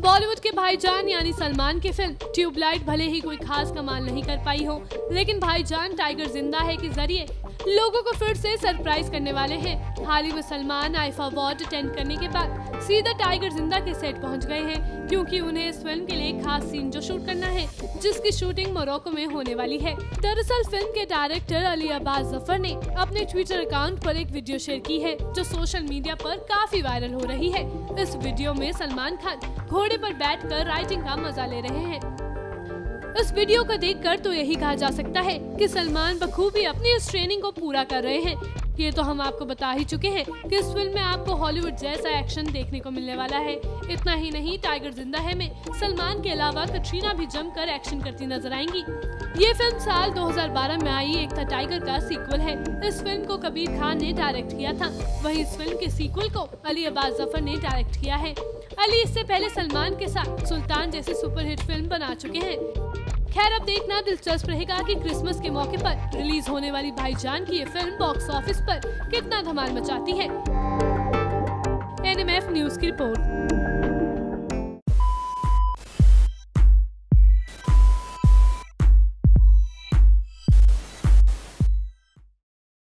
बॉलीवुड के भाईजान यानी सलमान की फ़िल्म ट्यूबलाइट भले ही कोई खास कमाल नहीं कर पाई हो, लेकिन भाईजान टाइगर ज़िंदा है के ज़रिए लोगों को फिर से सरप्राइज़ करने वाले हैं। हाल ही में सलमान आईफा अवार्ड अटेंड करने के बाद सीधा टाइगर ज़िंदा के सेट पहुँच गए हैं, क्योंकि उन्हें इस फ़िल्म के लिए खास सीन जो शूट करना है, जिसकी शूटिंग मोरक्को में होने वाली है। दरअसल फ़िल्म के डायरेक्टर अली अब्बास ज़फ़र ने अपने ट्विटर अकाउंट पर एक वीडियो शेयर की है, जो सोशल मीडिया पर काफ़ी वायरल हो रही है। इस वीडियो में सलमान खान घोड़े पर बैठकर राइटिंग का मज़ा ले रहे हैं। इस वीडियो को देखकर तो यही कहा जा सकता है कि सलमान बखूबी अपनी इस ट्रेनिंग को पूरा कर रहे हैं। ये तो हम आपको बता ही चुके हैं कि इस फ़िल्म में आपको हॉलीवुड जैसा एक्शन देखने को मिलने वाला है। इतना ही नहीं टाइगर ज़िंदा है में सलमान के अलावा कटरीना भी जमकर एक्शन करती नज़र आएँगी। ये फ़िल्म साल 2012 में आई एक था टाइगर का सीक्वल है। इस फ़िल्म को कबीर खान ने डायरेक्ट किया था। वही इस फ़िल्म के सीक्वल को अली अब्बास ज़फ़र ने डायरेक्ट किया है। अली इससे पहले सलमान के साथ सुल्तान जैसी सुपरहिट फ़िल्म बना चुके हैं। खैर, अब देखना दिलचस्प रहेगा कि क्रिसमस के मौके पर रिलीज़ होने वाली भाईजान की ये फ़िल्म बॉक्स ऑफ़िस पर कितना धमाल मचाती है। एनएमएफ न्यूज़ की रिपोर्ट।